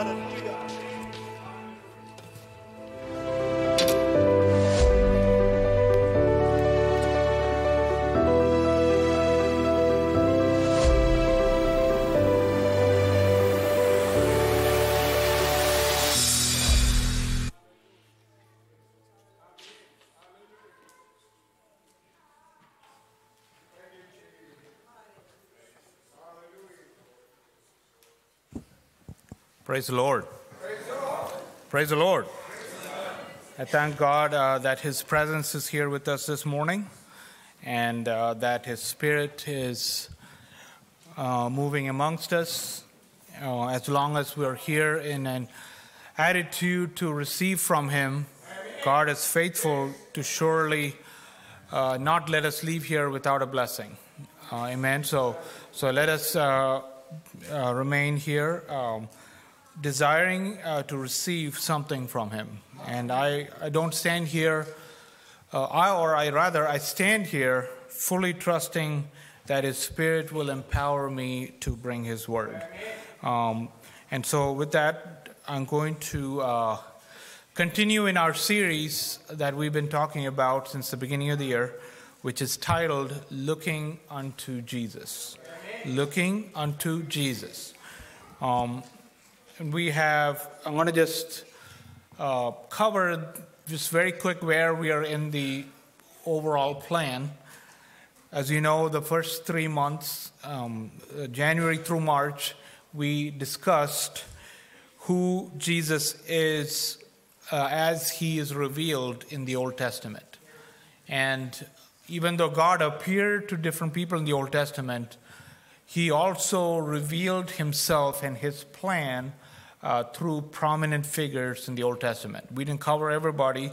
Hallelujah. Praise the Lord. Praise the Lord. I thank God uh, that His presence is here with us this morning and uh, that His Spirit is uh, moving amongst us. As long as we're here in an attitude to receive from Him, God is faithful to surely uh, not let us leave here without a blessing. Uh, amen. So, so let us uh, remain here, um, desiring uh, to receive something from Him. And I, I don't stand here, uh, I, or I rather, I stand here fully trusting that His Spirit will empower me to bring His word. Um, and so, with that, I'm going to uh, continue in our series that we've been talking about since the beginning of the year, which is titled Looking Unto Jesus. Looking Unto Jesus. Um, we have, I'm going to just uh, cover just very quick where we are in the overall plan. As you know, the first three months, um, uh, January through March, we discussed who Jesus is uh, as he is revealed in the Old Testament. And even though God appeared to different people in the Old Testament, he also revealed himself and his plan uh, through prominent figures in the Old Testament. We didn't cover everybody,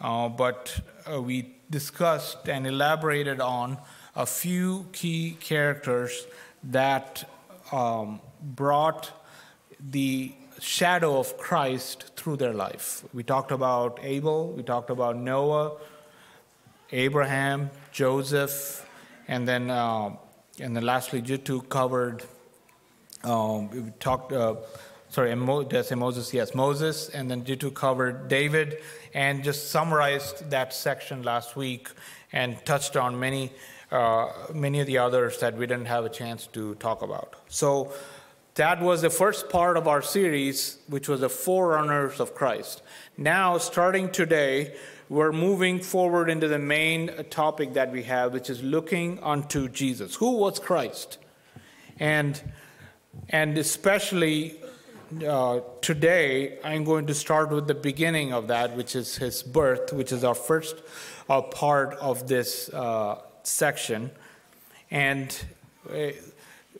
uh, but uh, we discussed and elaborated on a few key characters that um, brought the shadow of Christ through their life. We talked about Abel, we talked about Noah, Abraham, Joseph, and then uh, and then lastly, Jitu covered. Um, we talked. Sorry, did I Moses? Yes, Moses, and then Jitu covered David, and just summarized that section last week, and touched on many. Uh, many of the others that we didn't have a chance to talk about. So, that was the first part of our series, which was the forerunners of Christ. Now, starting today, we're moving forward into the main topic that we have, which is looking unto Jesus. Who was Christ? And, and especially uh, today, I'm going to start with the beginning of that, which is his birth, which is our first uh, part of this uh, section. And, uh,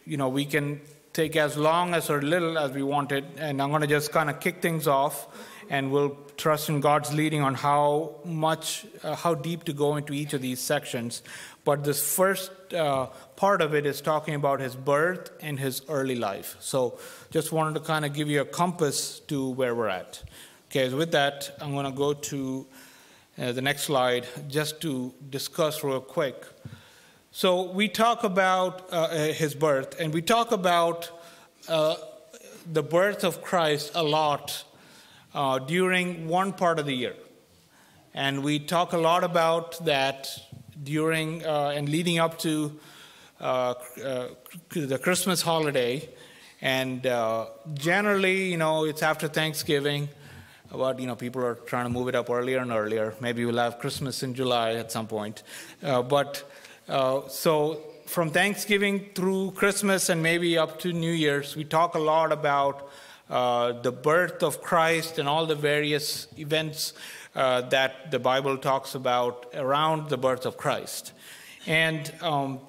you know, we can take as long as or little as we want it. And I'm going to just kind of kick things off, and we'll trust in God's leading on how much, uh, how deep to go into each of these sections. But this first uh, part of it is talking about his birth and his early life. So just wanted to kind of give you a compass to where we're at. Okay, so with that, I'm going to go to uh, the next slide just to discuss real quick. So we talk about uh, his birth, and we talk about uh, the birth of Christ a lot uh, during one part of the year. And we talk a lot about that during uh, and leading up to uh, uh, the Christmas holiday. And uh, generally, you know, it's after Thanksgiving. But you know, people are trying to move it up earlier and earlier. Maybe we'll have Christmas in July at some point. Uh, but uh, so from Thanksgiving through Christmas and maybe up to New Year's, we talk a lot about uh, the birth of Christ and all the various events uh, that the Bible talks about around the birth of Christ. And, um,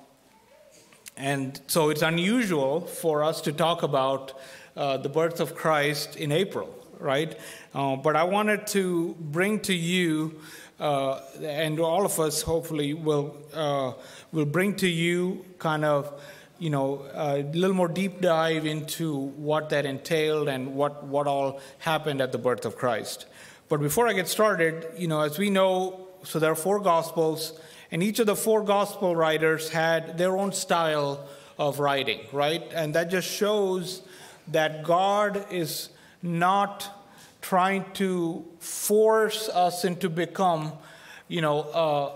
and so it's unusual for us to talk about uh, the birth of Christ in April, right? Uh, but I wanted to bring to you, uh, and all of us hopefully will, uh, will bring to you kind of you know, a little more deep dive into what that entailed and what, what all happened at the birth of Christ. But before I get started, you know, as we know, so there are four Gospels, and each of the four Gospel writers had their own style of writing, right? And that just shows that God is not trying to force us into become, you know, uh,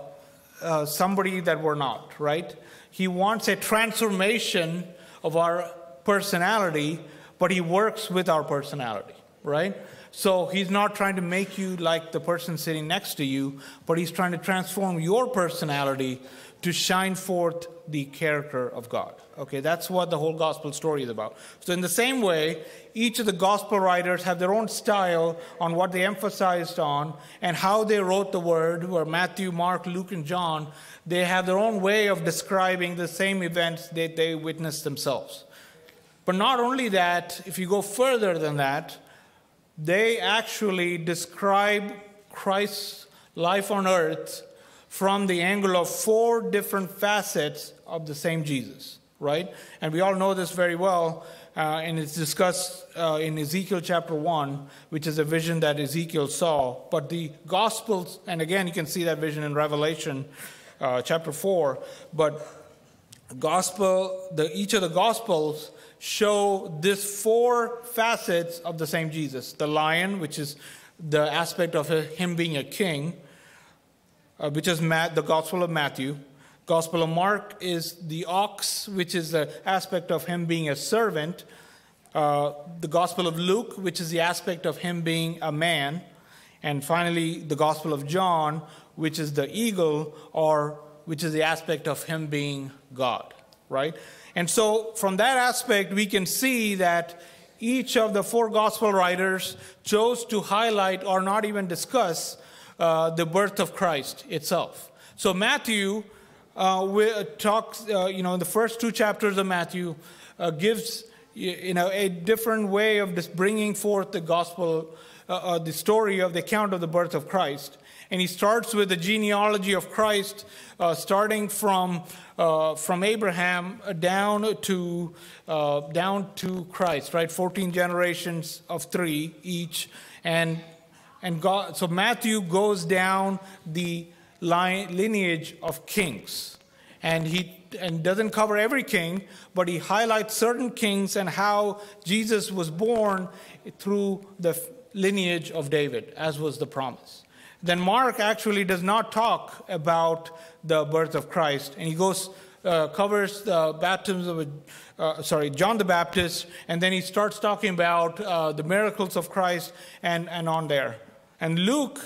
uh, somebody that we're not, right? He wants a transformation of our personality, but he works with our personality, right? So he's not trying to make you like the person sitting next to you, but he's trying to transform your personality to shine forth the character of God. Okay, that's what the whole gospel story is about. So, in the same way, each of the gospel writers have their own style on what they emphasized on and how they wrote the word, where Matthew, Mark, Luke, and John, they have their own way of describing the same events that they witnessed themselves. But not only that, if you go further than that, they actually describe Christ's life on earth from the angle of four different facets of the same Jesus, right? And we all know this very well, uh, and it's discussed uh, in Ezekiel chapter 1, which is a vision that Ezekiel saw. But the Gospels, and again, you can see that vision in Revelation uh, chapter 4, but gospel, the, each of the Gospels show this four facets of the same Jesus the lion, which is the aspect of him being a king uh, which is Matt, the Gospel of Matthew. Gospel of Mark is the ox, which is the aspect of him being a servant. Uh, the Gospel of Luke, which is the aspect of him being a man. And finally, the Gospel of John, which is the eagle, or which is the aspect of him being God, right? And so, from that aspect, we can see that each of the four gospel writers chose to highlight or not even discuss uh, the birth of Christ itself. So Matthew uh, uh, talks, uh, you know, in the first two chapters of Matthew, uh, gives you know a different way of bringing forth the gospel, uh, the story of the account of the birth of Christ. And he starts with the genealogy of Christ, uh, starting from uh, from Abraham uh, down to down to Christ, right? Fourteen generations of three each, and and God, so Matthew goes down the line, lineage of kings. And he and doesn't cover every king, but he highlights certain kings and how Jesus was born through the lineage of David, as was the promise. Then Mark actually does not talk about the birth of Christ, and he goes uh, covers the baptism of, uh, sorry, John the Baptist, and then he starts talking about uh, the miracles of Christ and, and on there. And Luke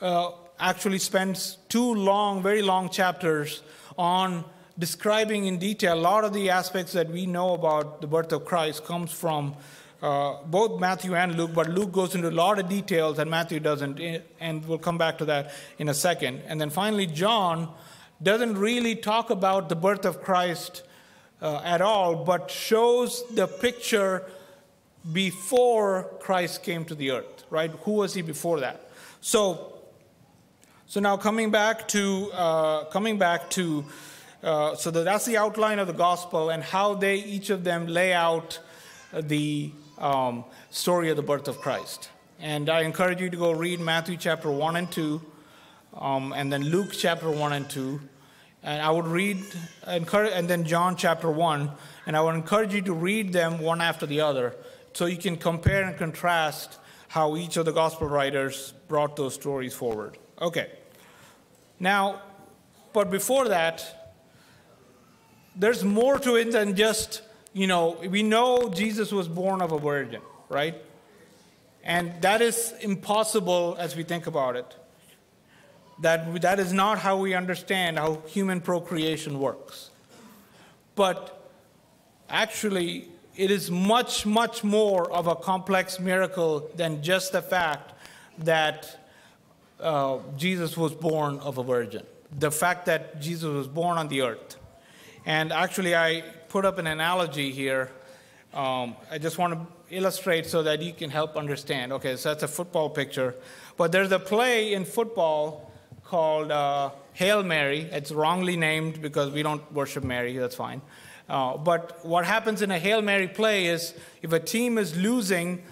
uh, actually spends two long, very long chapters on describing in detail a lot of the aspects that we know about the birth of Christ comes from uh, both Matthew and Luke, but Luke goes into a lot of details and Matthew doesn't, eh, and we'll come back to that in a second. And then finally, John doesn't really talk about the birth of Christ uh, at all, but shows the picture before Christ came to the earth, right? Who was he before that? So, so now coming back to uh, coming back to uh, so that's the outline of the gospel and how they each of them lay out the um, story of the birth of Christ. And I encourage you to go read Matthew chapter one and two, um, and then Luke chapter one and two. And I would read, encourage, and then John chapter 1, and I would encourage you to read them one after the other so you can compare and contrast how each of the gospel writers brought those stories forward. Okay. Now, but before that, there's more to it than just, you know, we know Jesus was born of a virgin, right? And that is impossible as we think about it. That, that is not how we understand how human procreation works. But actually, it is much, much more of a complex miracle than just the fact that uh, Jesus was born of a virgin. The fact that Jesus was born on the earth. And actually, I put up an analogy here. Um, I just want to illustrate so that you can help understand. Okay, so that's a football picture. But there's a play in football called uh, Hail Mary. It's wrongly named because we don't worship Mary, that's fine. Uh, but what happens in a Hail Mary play is if a team is losing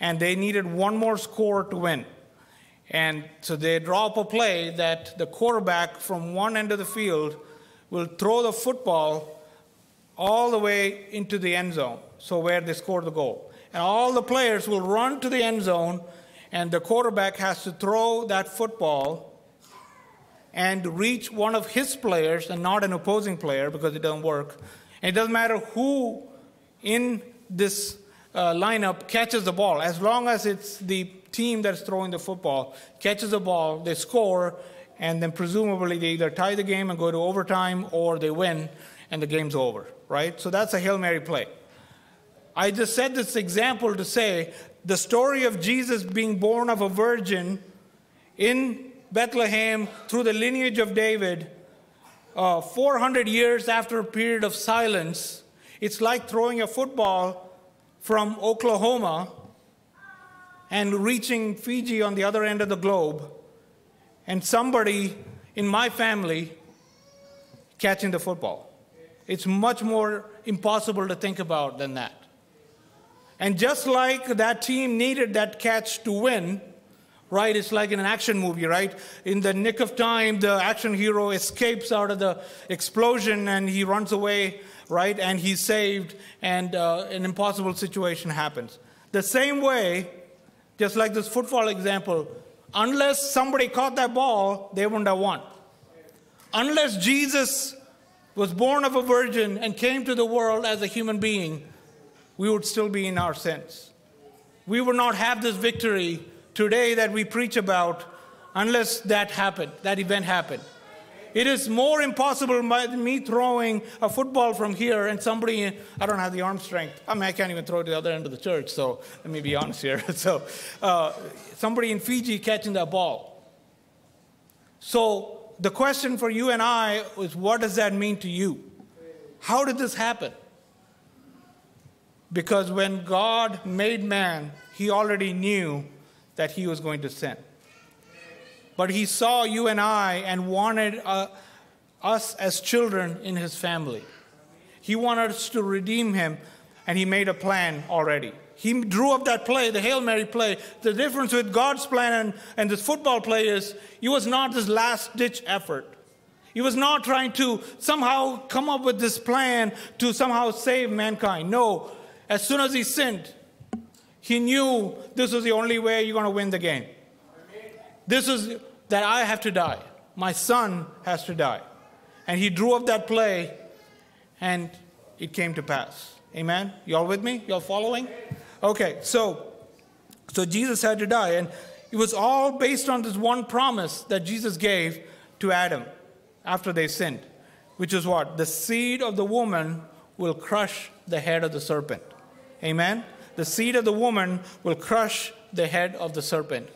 and they needed one more score to win, and so they draw up a play that the quarterback from one end of the field will throw the football all the way into the end zone, so where they score the goal. and all the players will run to the end zone, and the quarterback has to throw that football and reach one of his players and not an opposing player because it doesn't work. And it doesn't matter who in this uh, lineup catches the ball, as long as it's the team that's throwing the football catches the ball, they score, and then presumably they either tie the game and go to overtime or they win and the game's over, right? So that's a Hail Mary play. I just said this example to say the story of Jesus being born of a virgin in Bethlehem through the lineage of David, uh, 400 years after a period of silence, it's like throwing a football from Oklahoma and reaching Fiji on the other end of the globe, and somebody in my family catching the football. It's much more impossible to think about than that. And just like that team needed that catch to win, right? It's like in an action movie, right? In the nick of time, the action hero escapes out of the explosion and he runs away, right? And he's saved, and uh, an impossible situation happens. The same way, just like this football example, unless somebody caught that ball, they wouldn't have won. Unless Jesus was born of a virgin and came to the world as a human being, we would still be in our sins. We would not have this victory today that we preach about unless that happened, that event happened. It is more impossible than me throwing a football from here and somebody, I don't have the arm strength. I mean, I can't even throw it to the other end of the church, so let me be honest here. so, uh, somebody in Fiji catching that ball. So, the question for you and I is what does that mean to you? How did this happen? Because when God made man, he already knew that he was going to sin but he saw you and I and wanted uh, us as children in his family. He wanted us to redeem him, and he made a plan already. He drew up that play, the Hail Mary play. The difference with God's plan and, and this football play is it was not this last ditch effort. He was not trying to somehow come up with this plan to somehow save mankind. No, as soon as he sinned, he knew this was the only way you're going to win the game. This is that I have to die. My son has to die. And he drew up that play, and it came to pass. Amen? Y'all with me? Y'all following? Okay, so so Jesus had to die, and it was all based on this one promise that Jesus gave to Adam after they sinned, which is what? The seed of the woman will crush the head of the serpent. Amen? The seed of the woman will crush the head of the serpent.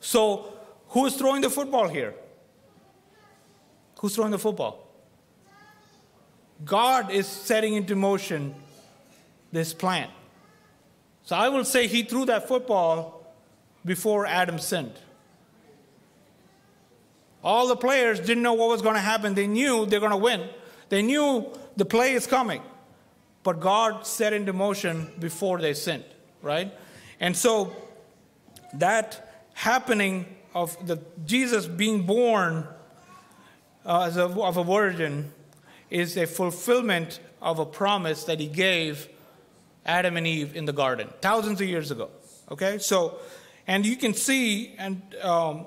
So who is throwing the football here? Who's throwing the football? God is setting into motion this plan. So I will say he threw that football before Adam sinned. All the players didn't know what was going to happen. They knew they're going to win. They knew the play is coming. But God set into motion before they sinned, right? And so that happening of the Jesus being born uh, as a, of a virgin is a fulfillment of a promise that he gave Adam and Eve in the garden thousands of years ago. Okay, so and you can see and um,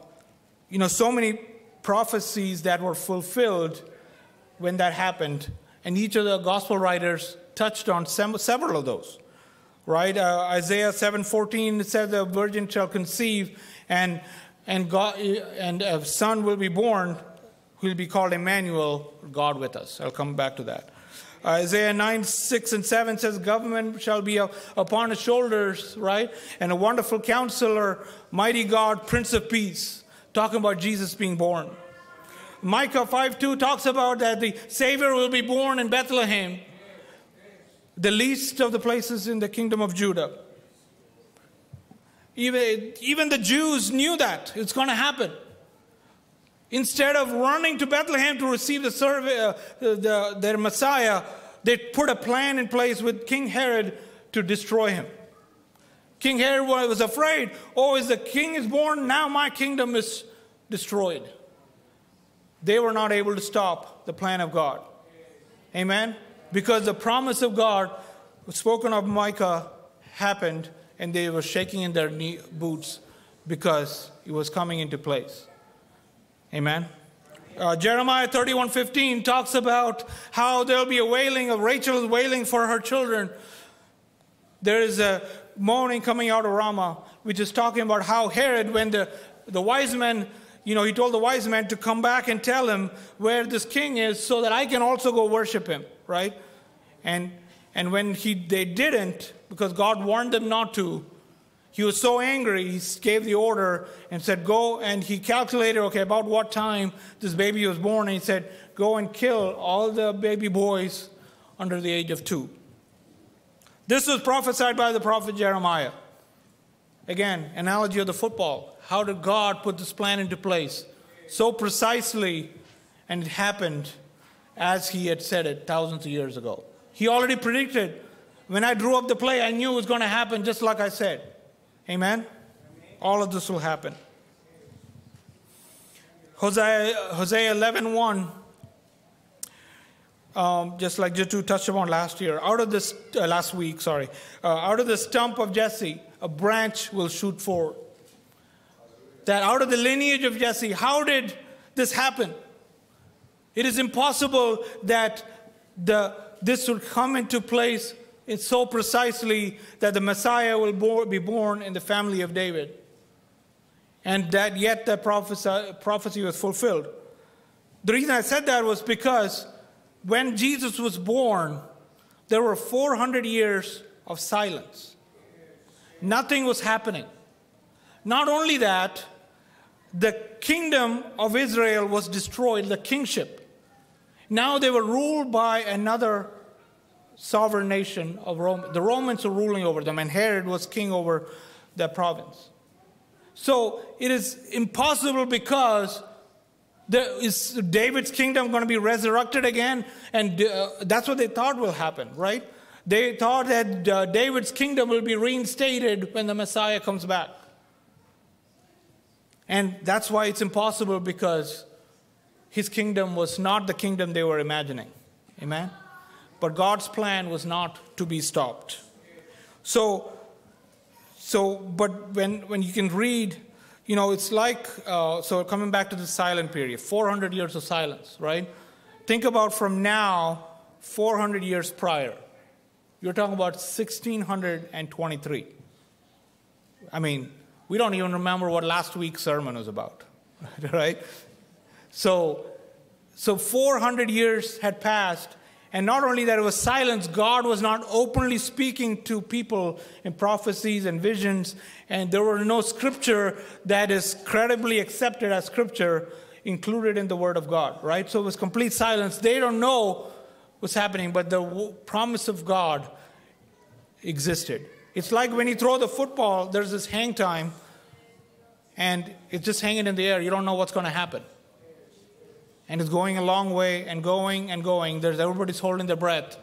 you know so many prophecies that were fulfilled when that happened, and each of the gospel writers touched on sem- several of those. Right, uh, Isaiah seven fourteen says, the virgin shall conceive and and, God, and a son will be born who will be called Emmanuel, God with us. I'll come back to that. Uh, Isaiah 9, 6, and 7 says, Government shall be uh, upon his shoulders, right? And a wonderful counselor, mighty God, Prince of Peace, talking about Jesus being born. Micah 5, 2 talks about that the Savior will be born in Bethlehem, the least of the places in the kingdom of Judah. Even, even the Jews knew that it's going to happen. Instead of running to Bethlehem to receive the, survey, uh, the, their Messiah, they put a plan in place with King Herod to destroy him. King Herod was afraid, oh, as the king is born, now my kingdom is destroyed. They were not able to stop the plan of God. Amen? Because the promise of God, spoken of Micah, happened and they were shaking in their knee boots because it was coming into place. Amen. Uh, Jeremiah 31:15 talks about how there'll be a wailing of Rachel's wailing for her children. There is a moaning coming out of Ramah, which is talking about how Herod, when the, the wise men, you know, he told the wise men to come back and tell him where this king is so that I can also go worship him, right? And and when he they didn't, because God warned them not to, he was so angry, he gave the order and said, Go. And he calculated, okay, about what time this baby was born. And he said, Go and kill all the baby boys under the age of two. This was prophesied by the prophet Jeremiah. Again, analogy of the football. How did God put this plan into place? So precisely, and it happened as he had said it thousands of years ago. He already predicted. When I drew up the play, I knew it was going to happen just like I said. Amen? All of this will happen. Hosea, Hosea 11 1, um, just like Jitu touched upon last year, out of this, uh, last week, sorry, uh, out of the stump of Jesse, a branch will shoot forth. That out of the lineage of Jesse, how did this happen? It is impossible that the, this would come into place it's so precisely that the Messiah will be born in the family of David. And that yet the prophecy was fulfilled. The reason I said that was because when Jesus was born, there were 400 years of silence. Nothing was happening. Not only that, the kingdom of Israel was destroyed, the kingship. Now they were ruled by another sovereign nation of Rome. The Romans were ruling over them, and Herod was king over that province. So it is impossible because there is David's kingdom going to be resurrected again? And uh, that's what they thought will happen, right? They thought that uh, David's kingdom will be reinstated when the Messiah comes back. And that's why it's impossible because his kingdom was not the kingdom they were imagining. Amen? But God's plan was not to be stopped. So, so but when, when you can read, you know, it's like, uh, so coming back to the silent period, 400 years of silence, right? Think about from now, 400 years prior. You're talking about 1623. I mean, we don't even remember what last week's sermon was about, right? So, so 400 years had passed, and not only that, it was silence. God was not openly speaking to people in prophecies and visions, and there were no scripture that is credibly accepted as scripture included in the Word of God, right? So it was complete silence. They don't know what's happening, but the promise of God existed. It's like when you throw the football, there's this hang time, and it's just hanging in the air. You don't know what's going to happen and it's going a long way and going and going. There's everybody's holding their breath,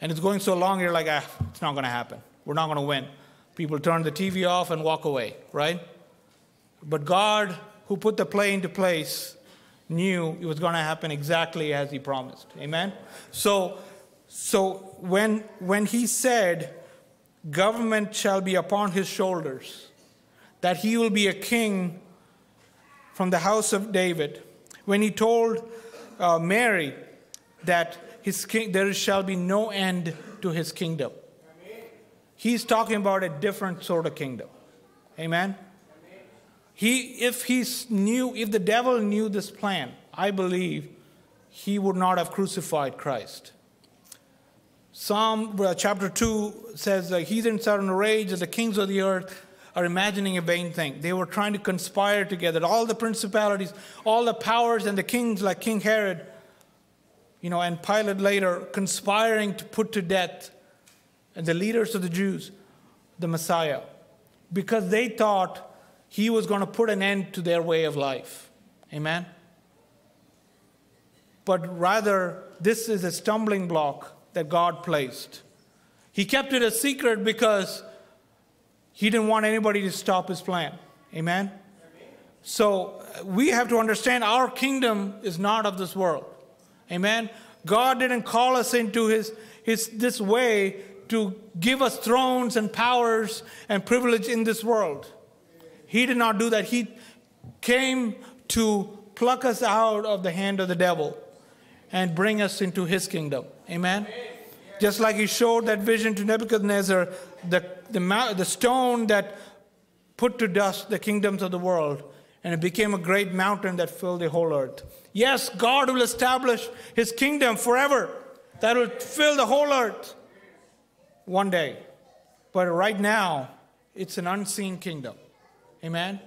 and it's going so long. You're like, ah, it's not going to happen. We're not going to win. People turn the TV off and walk away, right? But God, who put the play into place, knew it was going to happen exactly as He promised. Amen. So, so when when He said, "Government shall be upon His shoulders," that He will be a king from the house of David when he told uh, Mary that his king, there shall be no end to his kingdom. He's talking about a different sort of kingdom. Amen. He, if he knew, if the devil knew this plan, I believe he would not have crucified Christ. Psalm uh, chapter 2 says, heathens are in a rage, and the kings of the earth are imagining a vain thing. They were trying to conspire together. All the principalities, all the powers, and the kings like King Herod, you know, and Pilate later, conspiring to put to death the leaders of the Jews, the Messiah, because they thought he was going to put an end to their way of life. Amen? But rather, this is a stumbling block that God placed. He kept it a secret because he didn't want anybody to stop his plan. Amen? So uh, we have to understand our kingdom is not of this world. Amen? God didn't call us into his, his this way to give us thrones and powers and privilege in this world. He did not do that. He came to pluck us out of the hand of the devil and bring us into his kingdom. Amen? Just like he showed that vision to Nebuchadnezzar, the, the, the stone that put to dust the kingdoms of the world, and it became a great mountain that filled the whole earth. Yes, God will establish his kingdom forever, that will fill the whole earth one day. But right now, it's an unseen kingdom. Amen?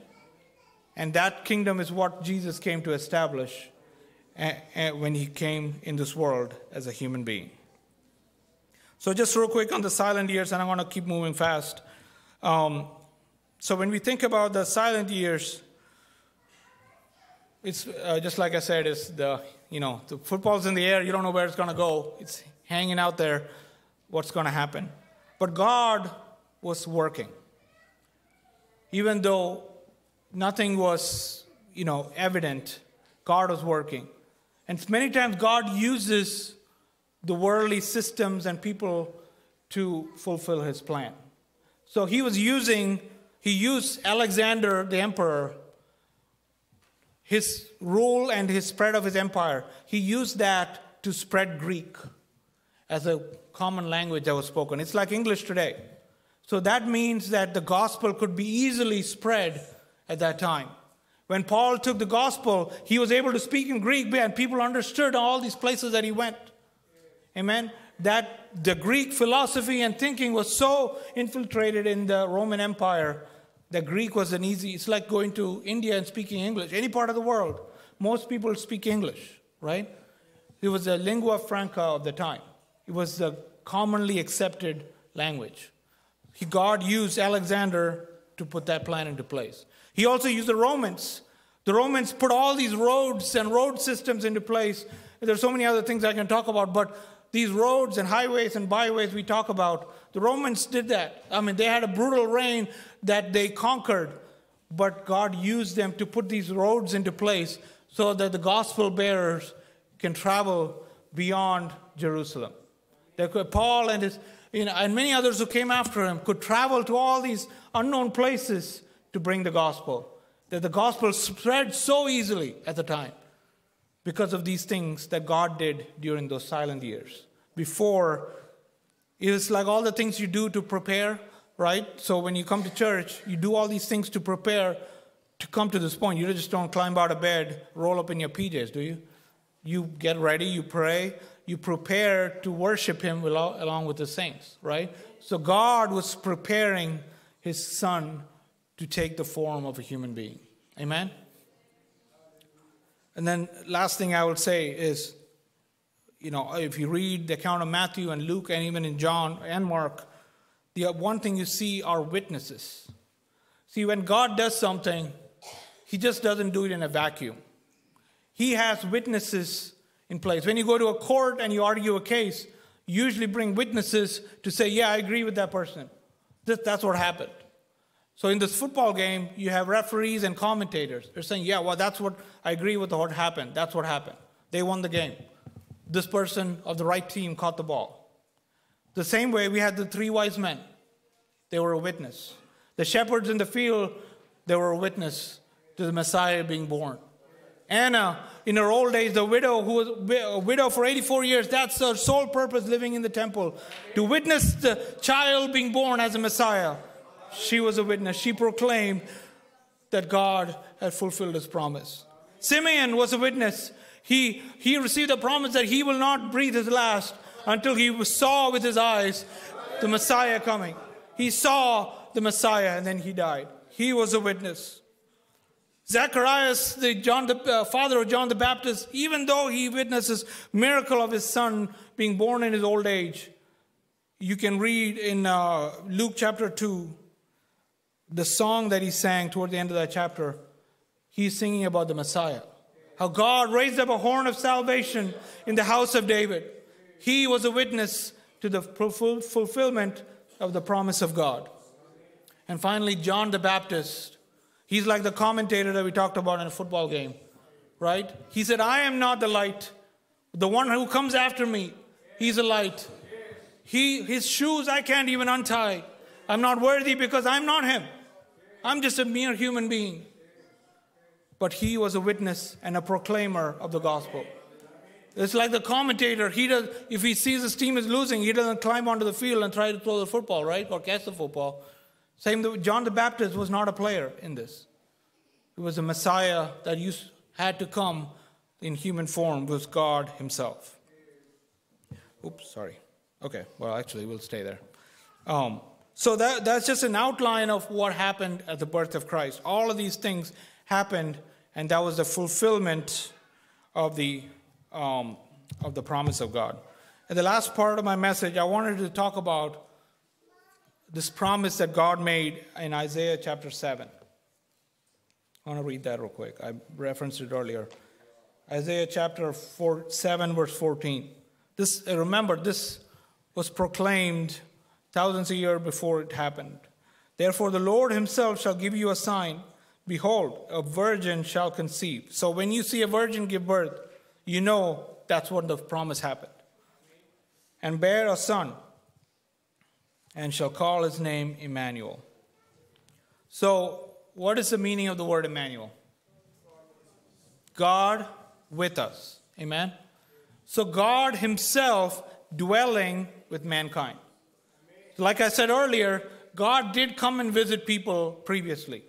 And that kingdom is what Jesus came to establish eh, eh, when he came in this world as a human being. So, just real quick on the silent years, and I'm going to keep moving fast. Um, so, when we think about the silent years, it's uh, just like I said, it's the, you know, the football's in the air, you don't know where it's going to go. It's hanging out there, what's going to happen. But God was working. Even though nothing was, you know, evident, God was working. And many times God uses the worldly systems and people to fulfill his plan. So he was using, he used Alexander the emperor, his rule and his spread of his empire. He used that to spread Greek as a common language that was spoken. It's like English today. So that means that the gospel could be easily spread at that time. When Paul took the gospel, he was able to speak in Greek and people understood all these places that he went. Amen. That the Greek philosophy and thinking was so infiltrated in the Roman Empire that Greek was an easy, it's like going to India and speaking English. Any part of the world, most people speak English, right? It was a lingua franca of the time, it was the commonly accepted language. God used Alexander to put that plan into place. He also used the Romans. The Romans put all these roads and road systems into place. There's so many other things I can talk about, but these roads and highways and byways we talk about, the Romans did that. I mean, they had a brutal reign that they conquered, but God used them to put these roads into place so that the gospel bearers can travel beyond Jerusalem. That Paul and his you know, and many others who came after him could travel to all these unknown places to bring the gospel. That the gospel spread so easily at the time because of these things that God did during those silent years. Before, it's like all the things you do to prepare, right? So when you come to church, you do all these things to prepare to come to this point. You just don't climb out of bed, roll up in your PJs, do you? You get ready, you pray, you prepare to worship him along with the saints, right? So God was preparing his son to take the form of a human being. Amen? And then, last thing I will say is, you know, if you read the account of Matthew and Luke and even in John and Mark, the uh, one thing you see are witnesses. See, when God does something, he just doesn't do it in a vacuum. He has witnesses in place. When you go to a court and you argue a case, you usually bring witnesses to say, Yeah, I agree with that person. that's what happened. So in this football game, you have referees and commentators. They're saying, Yeah, well, that's what I agree with what happened. That's what happened. They won the game. This person of the right team caught the ball. The same way we had the three wise men, they were a witness. The shepherds in the field, they were a witness to the Messiah being born. Anna, in her old age, the widow who was a widow for 84 years, that's her sole purpose living in the temple. To witness the child being born as a Messiah. She was a witness. She proclaimed that God had fulfilled his promise. Simeon was a witness. He, he received a promise that he will not breathe his last until he saw with his eyes the Messiah coming. He saw the Messiah and then he died. He was a witness. Zacharias, the John the uh, father of John the Baptist, even though he witnesses miracle of his son being born in his old age, you can read in uh, Luke chapter 2 the song that he sang toward the end of that chapter. He's singing about the Messiah. How God raised up a horn of salvation in the house of David. He was a witness to the fulfillment of the promise of God. And finally, John the Baptist He's like the commentator that we talked about in a football game, right? He said, I am not the light. The one who comes after me, he's a light. He, his shoes I can't even untie. I'm not worthy because I'm not him. I'm just a mere human being. But he was a witness and a proclaimer of the gospel. It's like the commentator. He does, if he sees his team is losing, he doesn't climb onto the field and try to throw the football, right? Or catch the football. Same, John the Baptist was not a player in this. He was a Messiah that used, had to come in human form, was God himself. Oops, sorry. Okay, well, actually, we'll stay there. Um, so that, that's just an outline of what happened at the birth of Christ. All of these things happened, and that was the fulfillment of the um, of the promise of God. And the last part of my message, I wanted to talk about this promise that God made in Isaiah chapter 7. I want to read that real quick. I referenced it earlier. Isaiah chapter four, 7, verse 14. This, remember, this was proclaimed thousands of years before it happened. Therefore, the Lord himself shall give you a sign. Behold, a virgin shall conceive. So when you see a virgin give birth, you know that's what the promise happened. And bear a son, and shall call his name Emmanuel. So, what is the meaning of the word Emmanuel? God with us. Amen? So, God Himself dwelling with mankind. Like I said earlier, God did come and visit people previously.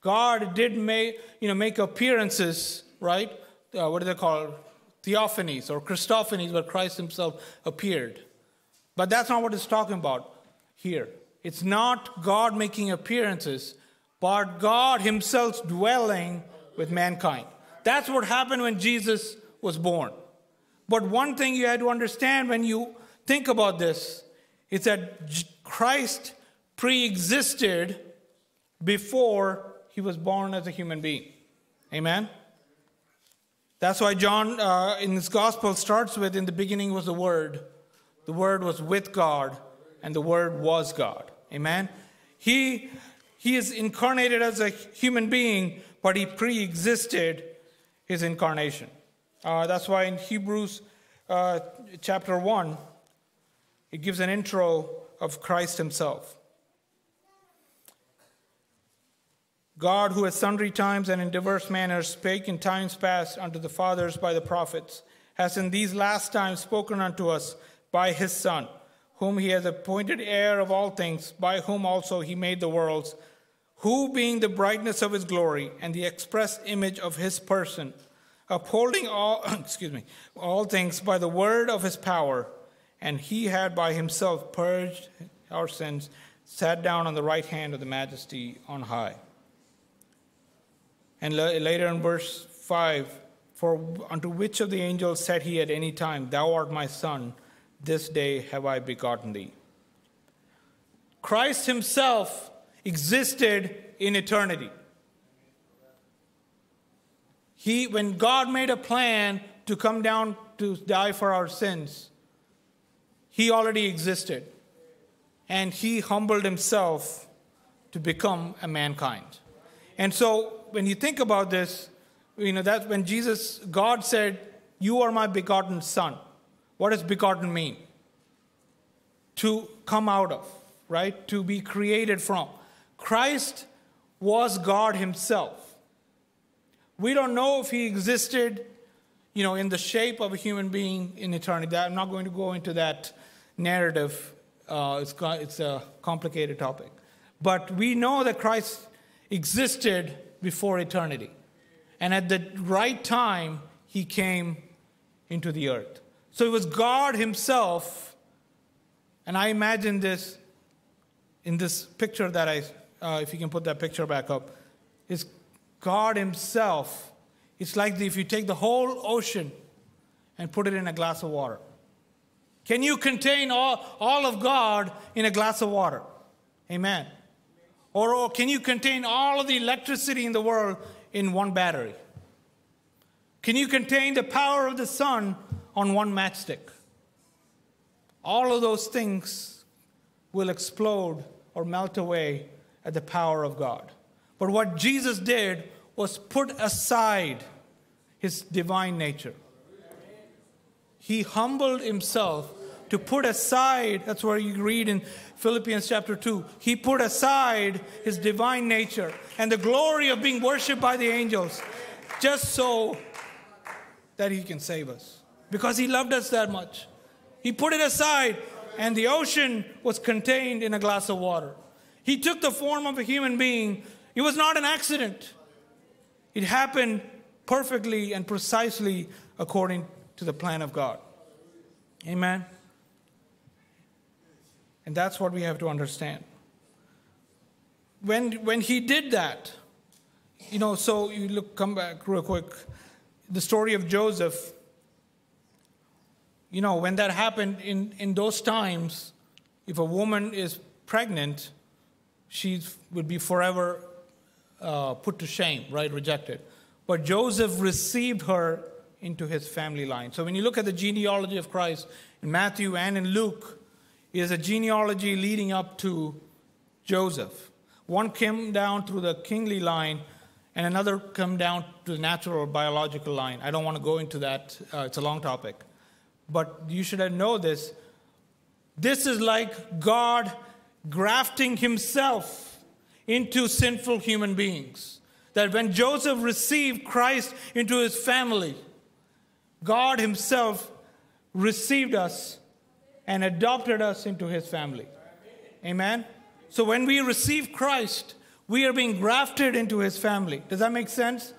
God did make, you know, make appearances, right? uh, what do they call theophanies or Christophanies, where Christ himself appeared. But that's not what it's talking about here. It's not God making appearances, but God himself dwelling with mankind. That's what happened when Jesus was born. But one thing you had to understand when you think about this is that Christ pre existed before he was born as a human being. Amen? That's why John uh, in his gospel starts with In the beginning was the Word. The Word was with God, and the Word was God. Amen? He, he is incarnated as a human being, but he pre existed his incarnation. Uh, that's why in Hebrews uh, chapter 1, it gives an intro of Christ himself. God, who at sundry times and in diverse manners spake in times past unto the fathers by the prophets, has in these last times spoken unto us by his Son, whom he has appointed heir of all things, by whom also he made the worlds, who being the brightness of his glory and the express image of his person, upholding all excuse me all things by the word of his power, and he had by himself purged our sins, sat down on the right hand of the majesty on high. And later in verse 5 For unto which of the angels said he at any time, Thou art my son, this day have I begotten thee? Christ himself existed in eternity. He, when God made a plan to come down to die for our sins, he already existed. And he humbled himself to become a mankind. And so when you think about this, you know, that's when Jesus, God said, You are my begotten son. What does begotten mean? To come out of, right? To be created from. Christ was God himself. We don't know if he existed, you know, in the shape of a human being in eternity. I'm not going to go into that narrative. Uh, it's, it's a complicated topic. But we know that Christ existed before eternity. And at the right time, he came into the earth. So it was God himself, and I imagine this in this picture that I, uh, if you can put that picture back up, is God himself. It's like if you take the whole ocean and put it in a glass of water. Can you contain all, all of God in a glass of water? Amen. Or, or can you contain all of the electricity in the world in one battery? Can you contain the power of the sun on one matchstick? All of those things will explode or melt away at the power of God. But what Jesus did was put aside his divine nature. He humbled himself, to put aside, that's where you read in Philippians chapter 2, he put aside his divine nature and the glory of being worshiped by the angels just so that he can save us. Because he loved us that much. He put it aside, and the ocean was contained in a glass of water. He took the form of a human being. It was not an accident, it happened perfectly and precisely according to the plan of God. Amen. And that's what we have to understand. When, when he did that, you know, so you look, come back real quick. The story of Joseph, you know, when that happened in, in those times, if a woman is pregnant, she would be forever uh, put to shame, right? Rejected. But Joseph received her into his family line. So when you look at the genealogy of Christ in Matthew and in Luke, is a genealogy leading up to Joseph. One came down through the kingly line, and another come down to the natural biological line. I don't want to go into that, uh, it's a long topic. But you should know this. This is like God grafting himself into sinful human beings. That when Joseph received Christ into his family, God himself received us and adopted us into his family. Amen? So when we receive Christ, we are being grafted into his family. Does that make sense?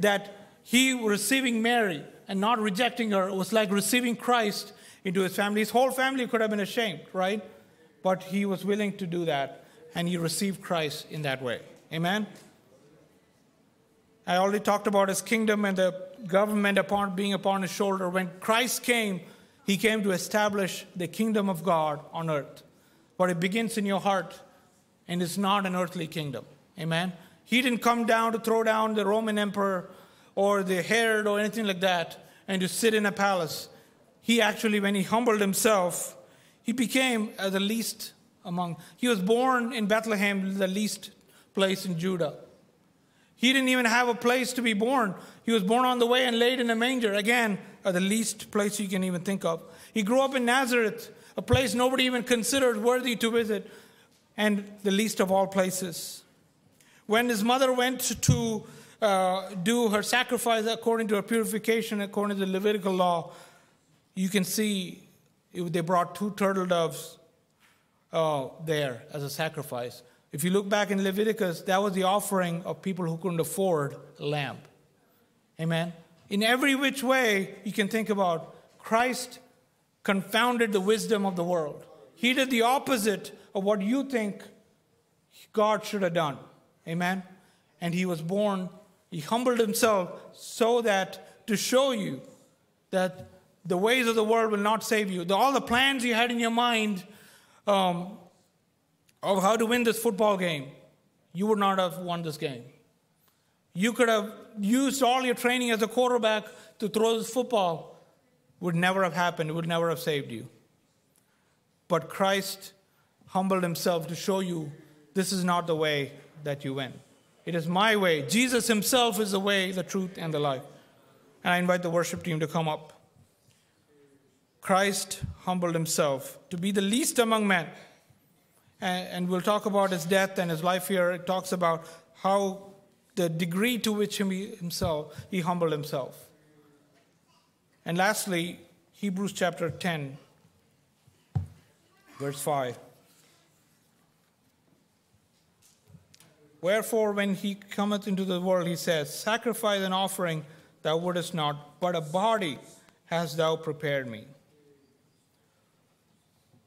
That he receiving Mary and not rejecting her was like receiving Christ into his family. His whole family could have been ashamed, right? But he was willing to do that, and he received Christ in that way. Amen? I already talked about his kingdom and the government upon being upon his shoulder. When Christ came, he came to establish the kingdom of God on earth. But it begins in your heart and it's not an earthly kingdom. Amen. He didn't come down to throw down the Roman emperor or the Herod or anything like that and to sit in a palace. He actually, when he humbled himself, he became uh, the least among. He was born in Bethlehem, the least place in Judah. He didn't even have a place to be born. He was born on the way and laid in a manger. Again, the least place you can even think of. He grew up in Nazareth, a place nobody even considered worthy to visit, and the least of all places. When his mother went to uh, do her sacrifice according to her purification, according to the Levitical law, you can see they brought two turtle doves uh, there as a sacrifice. If you look back in Leviticus, that was the offering of people who couldn't afford a lamb. Amen. In every which way you can think about, Christ confounded the wisdom of the world. He did the opposite of what you think God should have done. Amen. And he was born, he humbled himself so that to show you that the ways of the world will not save you. all the plans you had in your mind um, of how to win this football game, you would not have won this game. You could have used all your training as a quarterback to throw this football. Would never have happened. It would never have saved you. But Christ humbled himself to show you this is not the way that you win. It is my way. Jesus himself is the way, the truth, and the life. And I invite the worship team to come up. Christ humbled himself to be the least among men and we'll talk about his death and his life here. It talks about how the degree to which he himself he humbled himself. And lastly, Hebrews chapter 10, verse 5. Wherefore, when he cometh into the world, he says, Sacrifice and offering thou wouldest not, but a body hast thou prepared me.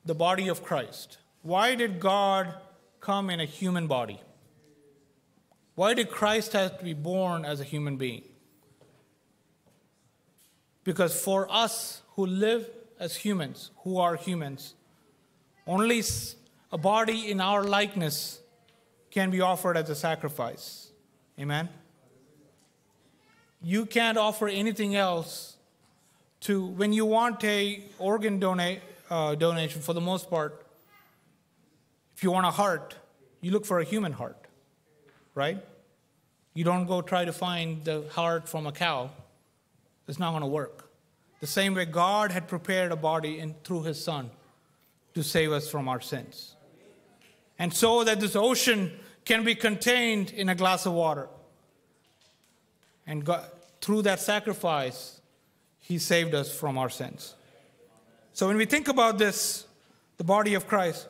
The body of Christ. Why did God come in a human body? Why did Christ have to be born as a human being? Because for us who live as humans, who are humans, only a body in our likeness can be offered as a sacrifice. Amen? You can't offer anything else to, when you want a organ donate, uh, donation, for the most part, if you want a heart, you look for a human heart, right? You don't go try to find the heart from a cow. It's not going to work. the same way God had prepared a body in, through his Son to save us from our sins. And so that this ocean can be contained in a glass of water. And God, through that sacrifice, he saved us from our sins. So when we think about this, the body of Christ,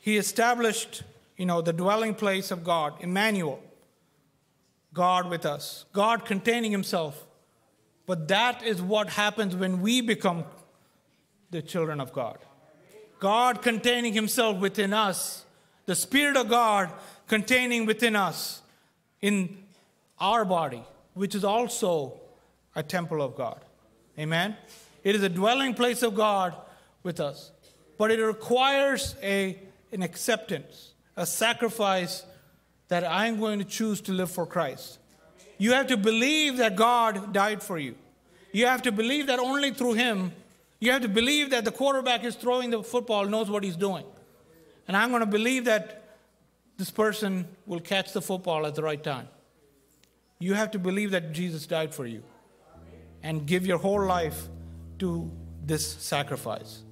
he established, you know, the dwelling place of God, Emmanuel, God with us, God containing himself. But that is what happens when we become the children of God. God containing himself within us, the Spirit of God containing within us in our body, which is also a temple of God. Amen? It is a dwelling place of God with us. But it requires a, an acceptance, a sacrifice that I'm going to choose to live for Christ. You have to believe that God died for you. You have to believe that only through Him, you have to believe that the quarterback is throwing the football, knows what he's doing. And I'm going to believe that this person will catch the football at the right time. You have to believe that Jesus died for you and give your whole life to this sacrifice.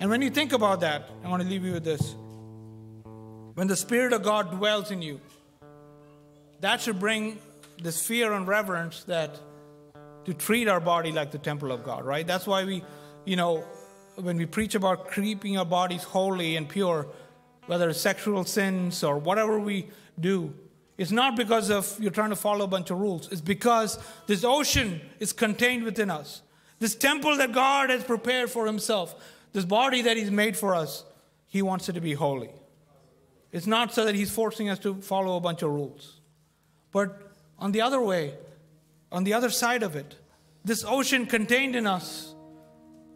And when you think about that, I want to leave you with this. When the Spirit of God dwells in you, that should bring this fear and reverence that to treat our body like the temple of God, right? That's why we, you know, when we preach about keeping our bodies holy and pure, whether it's sexual sins or whatever we do, it's not because of you're trying to follow a bunch of rules. It's because this ocean is contained within us. This temple that God has prepared for Himself, this body that He's made for us, He wants it to be holy. It's not so that He's forcing us to follow a bunch of rules. But on the other way, on the other side of it, this ocean contained in us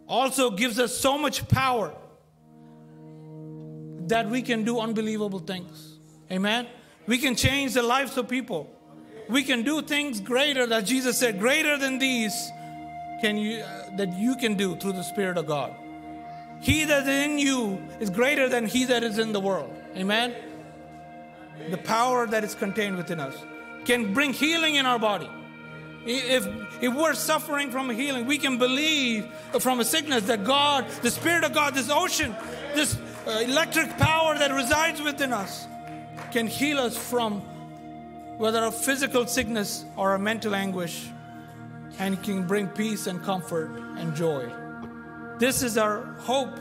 also gives us so much power that we can do unbelievable things. Amen? We can change the lives of people. We can do things greater that Jesus said, greater than these can you uh, that you can do through the Spirit of God. He that is in you is greater than he that is in the world. Amen. The power that is contained within us can bring healing in our body. If, if we're suffering from a healing, we can believe from a sickness that God, the Spirit of God, this ocean, this uh, electric power that resides within us, can heal us from whether a physical sickness or a mental anguish and can bring peace and comfort and joy. This is our hope.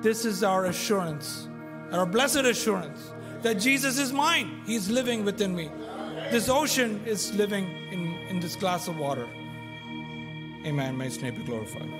This is our assurance, our blessed assurance that Jesus is mine. He's living within me. This ocean is living in, in this glass of water. Amen. May his name be glorified.